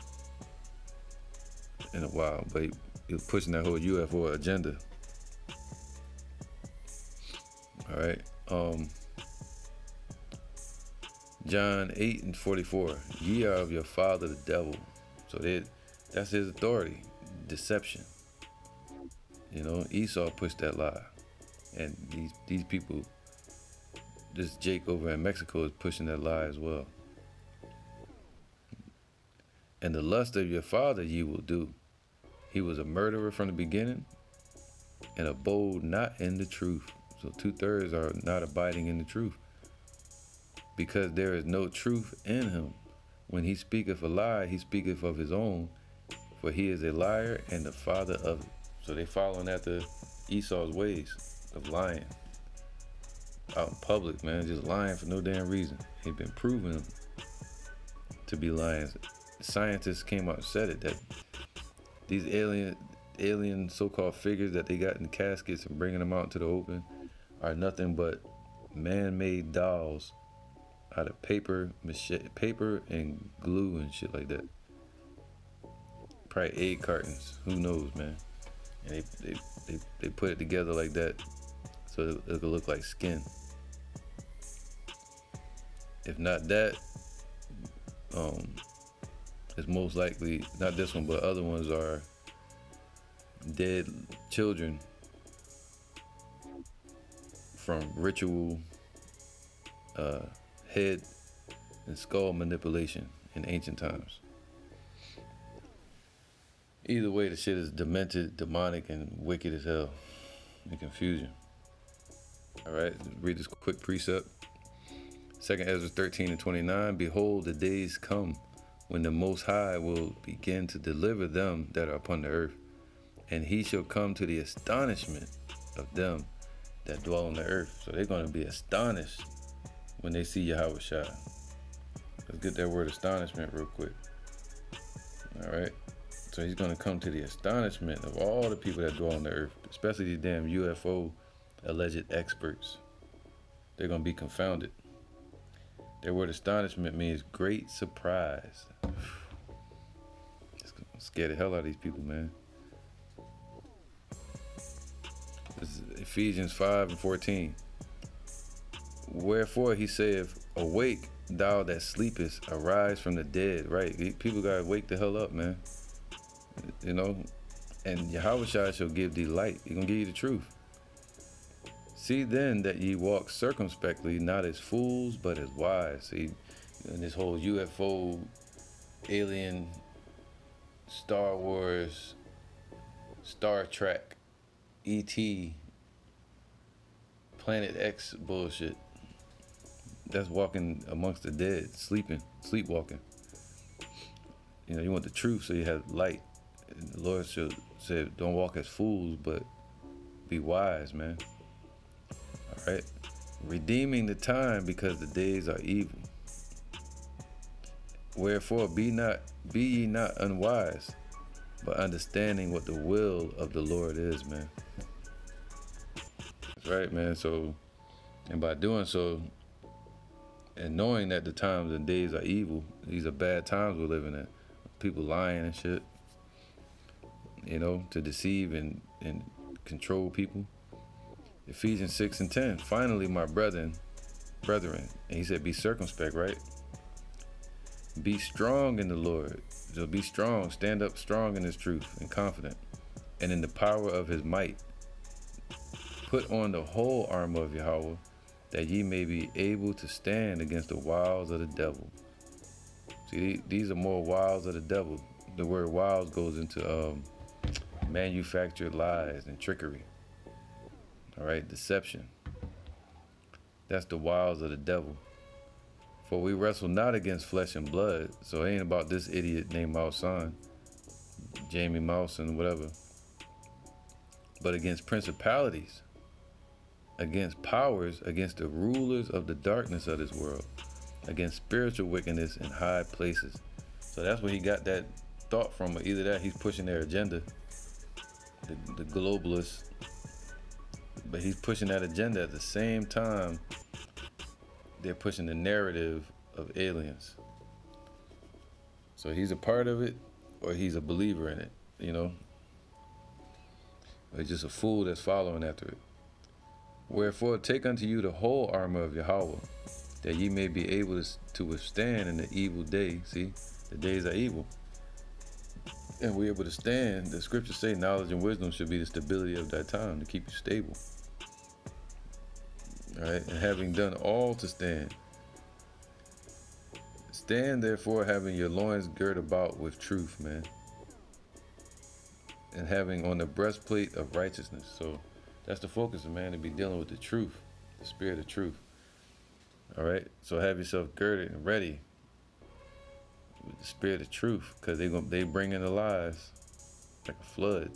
in a while, but he, he was pushing that whole UFO agenda. All right. Um, John 8 and 44. Ye are of your father the devil. So that that's his authority. Deception. You know, Esau pushed that lie. And these these people this Jake over in Mexico is pushing that lie as well. And the lust of your father ye will do. He was a murderer from the beginning and abode not in the truth. So two thirds are not abiding in the truth. Because there is no truth in him. When he speaketh a lie, he speaketh of his own, for he is a liar and the father of it. So they following after Esau's ways of lying. Out in public, man, just lying for no damn reason. He's been proven to be lying. Scientists came out and said it that these alien alien so-called figures that they got in caskets and bringing them out into the open are nothing but man-made dolls out of paper, paper and glue and shit like that. Probably egg cartons. Who knows, man? And they they, they, they put it together like that so it, it could look like skin. If not that, um, it's most likely not this one, but other ones are dead children from ritual uh, head and skull manipulation in ancient times. Either way, the shit is demented, demonic, and wicked as hell, and confusion. All right, read this quick precept. Second Ezra 13 and 29. Behold, the days come when the Most High will begin to deliver them that are upon the earth, and he shall come to the astonishment of them that dwell on the earth. So they're going to be astonished when they see Yahweh Shai. Let's get that word astonishment real quick. All right. So he's going to come to the astonishment of all the people that dwell on the earth, especially these damn UFO alleged experts. They're going to be confounded. Their word astonishment means great surprise. <sighs> It's gonna scare the hell out of these people, man. This is Ephesians 5 and 14. Wherefore he saith, Awake, thou that sleepest, arise from the dead. Right? People gotta wake the hell up, man. You know? And Yahweh shall give thee light. He gonna give you the truth. See then that ye walk circumspectly, not as fools, but as wise. See, and this whole UFO, alien, Star Wars, Star Trek, E.T., Planet X bullshit. That's walking amongst the dead, sleeping, sleepwalking. You know, you want the truth, so you have light. The Lord should said, "Don't walk as fools, but be wise, man." All right, redeeming the time because the days are evil. Wherefore, be not, be ye not unwise, but understanding what the will of the Lord is, man. That's right, man. So, and by doing so, and knowing that the times and days are evil, these are bad times we're living in. People lying and shit, you know, to deceive and, and control people. Ephesians 6 and 10. Finally, my brethren, brethren, and he said, be circumspect, right? Be strong in the Lord. So be strong, stand up strong in his truth and confident, and in the power of his might. Put on the whole armor of Yahweh, that ye may be able to stand against the wiles of the devil. See, these are more wiles of the devil. The word wiles goes into um, manufactured lies and trickery. All right, deception. That's the wiles of the devil. For we wrestle not against flesh and blood, so it ain't about this idiot named Maussan, Jamie Maussan, whatever, but against principalities, against powers, against the rulers of the darkness of this world, against spiritual wickedness in high places. So that's where he got that thought from. Either that he's pushing their agenda, the, the but he's pushing that agenda at the same time they're pushing the narrative of aliens. So he's a part of it or he's a believer in it, you know? Or he's just a fool that's following after it. Wherefore, take unto you the whole armor of Yahweh, that ye may be able to withstand in the evil day. See, the days are evil. And we're able to stand. The scriptures say knowledge and wisdom should be the stability of that time to keep you stable. Right? And having done all to stand. Stand therefore having your loins girt about with truth, man. And having on the breastplate of righteousness. So that's the focus of man to be dealing with the truth, the spirit of truth. All right. So have yourself girded and ready with the spirit of truth, because they going they bring in the lies like a flood.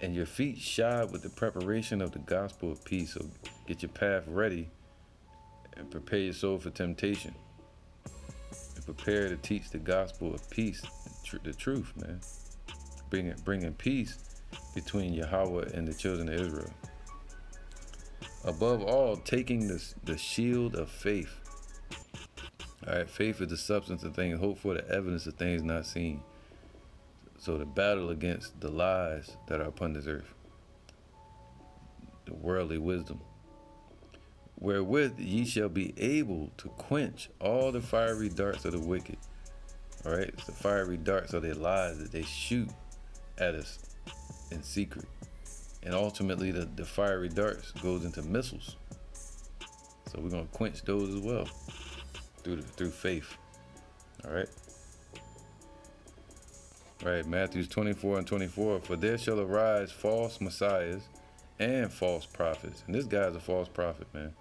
And your feet shod with the preparation of the gospel of peace. So get your path ready and prepare your soul for temptation. And prepare to teach the gospel of peace, the, tr- the truth, man. Bringing bringing peace between Yahweh and the children of Israel. Above all, taking the, the shield of faith. All right, faith is the substance of things hoped for, the evidence of things not seen. So the battle against the lies that are upon this earth, the worldly wisdom, wherewith ye shall be able to quench all the fiery darts of the wicked. All right, it's the fiery darts of their lies that they shoot at us in secret. And ultimately, the, the fiery darts goes into missiles. So we're gonna quench those as well through through faith. All right. All right, Matthew's 24 and 24. For there shall arise false messiahs and false prophets. And this guy's a false prophet, man.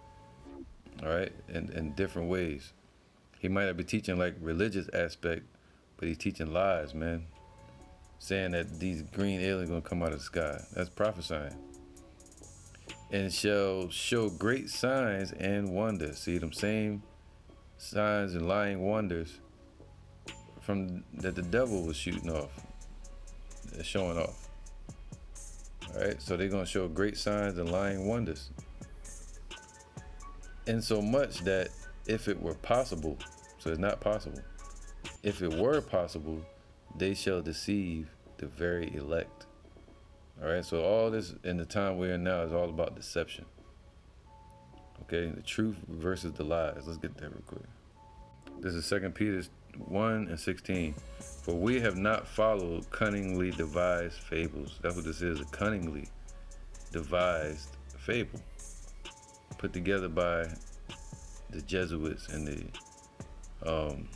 All right, in, in different ways. He might not be teaching like religious aspect, but he's teaching lies, man saying that these green aliens gonna come out of the sky. That's prophesying. And shall show great signs and wonders. See them same signs and lying wonders from that the devil was shooting off, showing off. All right, so they're gonna show great signs and lying wonders. And so much that if it were possible, so it's not possible. If it were possible, they shall deceive the very elect. All right, so all this in the time we're in now is all about deception. Okay, the truth versus the lies. Let's get that real quick. This is Second Peter 1 and 16. For we have not followed cunningly devised fables. That's what this is a cunningly devised fable put together by the Jesuits and the um,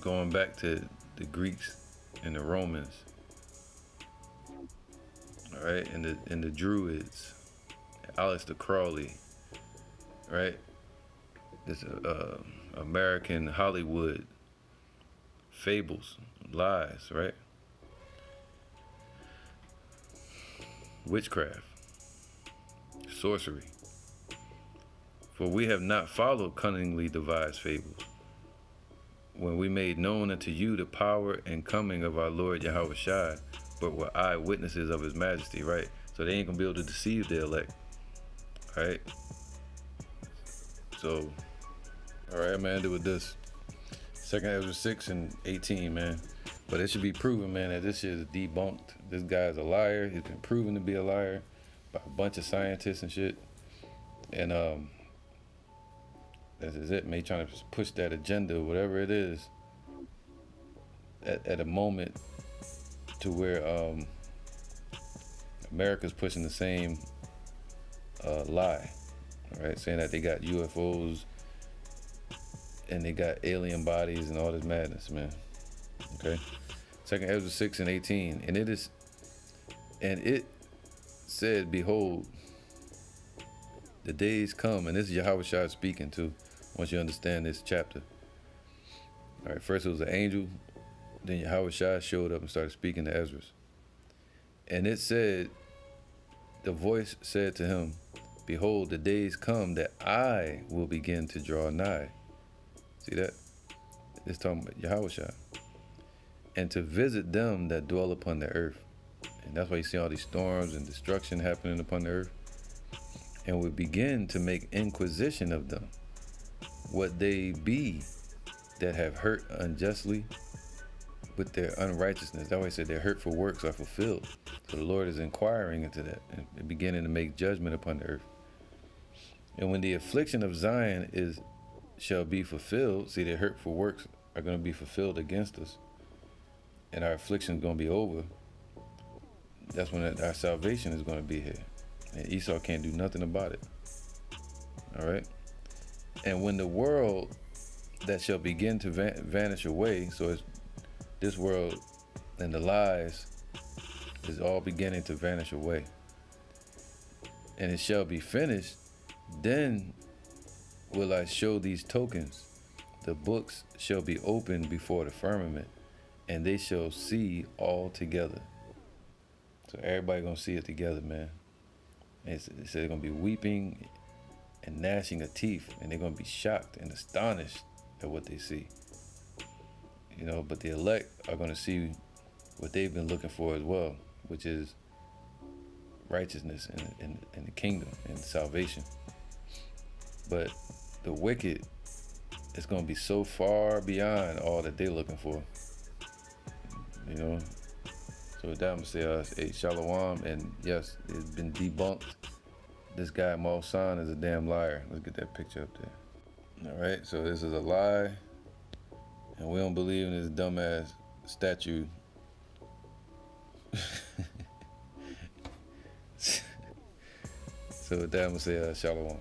going back to the Greeks and the Romans, all right, and the and the Druids, Aleister Crowley, right? This uh, American Hollywood fables, lies, right? Witchcraft, sorcery. For we have not followed cunningly devised fables when we made known unto you the power and coming of our Lord Yahweh Shai, but were eyewitnesses of his majesty, right? So they ain't gonna be able to deceive the elect, right? So, all right, man, it with this. Second Ezra 6 and 18, man. But it should be proven, man, that this shit is debunked. This guy's a liar. He's been proven to be a liar by a bunch of scientists and shit. And um, this is it, man. Trying to push that agenda, whatever it is, at, at a moment to where um, America's pushing the same uh, lie, right? Saying that they got UFOs and they got alien bodies and all this madness, man. Okay. Second Ezra 6 and 18. And it is and it said, Behold, the days come, and this is Yahweh Shai speaking too once you understand this chapter. All right, first it was an angel, then Yahweh Shai showed up and started speaking to Ezra. And it said, the voice said to him, Behold, the days come that I will begin to draw nigh. See that? It's talking about Yahweh And to visit them that dwell upon the earth. And that's why you see all these storms and destruction happening upon the earth. And we begin to make inquisition of them what they be that have hurt unjustly with their unrighteousness. That way said their hurtful works are fulfilled. So the Lord is inquiring into that and beginning to make judgment upon the earth. And when the affliction of Zion is shall be fulfilled, see their hurtful works are going to be fulfilled against us, and our affliction is going to be over. That's when our salvation is going to be here, and Esau can't do nothing about it. All right. And when the world that shall begin to van- vanish away, so it's this world and the lies is all beginning to vanish away. And it shall be finished, then will I show these tokens the books shall be opened before the firmament, and they shall see all together. So everybody gonna see it together, man. And they're gonna be weeping and gnashing of teeth, and they're gonna be shocked and astonished at what they see. You know, but the elect are gonna see what they've been looking for as well, which is righteousness and, and, and the kingdom and salvation. But the wicked is going to be so far beyond all that they're looking for. You know? So with that, I'm going to say, uh, hey, Shalom. And yes, it's been debunked. This guy, Maussan, is a damn liar. Let's get that picture up there. All right, so this is a lie. And we don't believe in this dumbass statue. <laughs> so with that, I'm going to say, uh, Shalom.